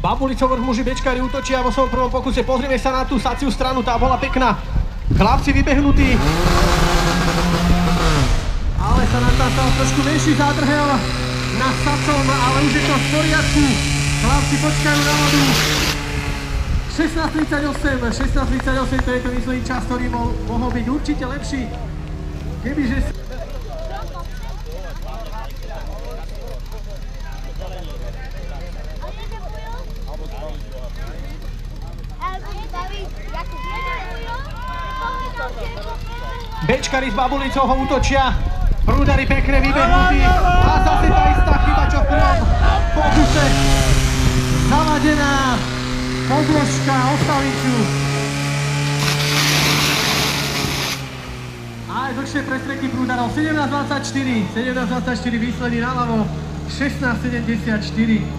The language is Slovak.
Babulicov muži bečkári útočia vo svojom prvom pokuse. Pozrieme sa na tú saciu stranu, tá bola pekná. Chlapci vybehnutí. Ale sa nám tam stal trošku menší zádrhel na sacom, ale už je to v poriadku. Chlapci počkajú na vodu. 16.38, 16.38 to je to myslím čas, ktorý mo- mohol byť určite lepší. Kebyže Bečkari s Babulicou ho útočia. Prúdari pekne vybehnutí. A zase tá istá chyba, čo v prvom pokuse. Zavadená podložka o staviču. A aj dlhšie prestreky prúdarov. 17.24. 17.24 výsledný naľavo. 16.74.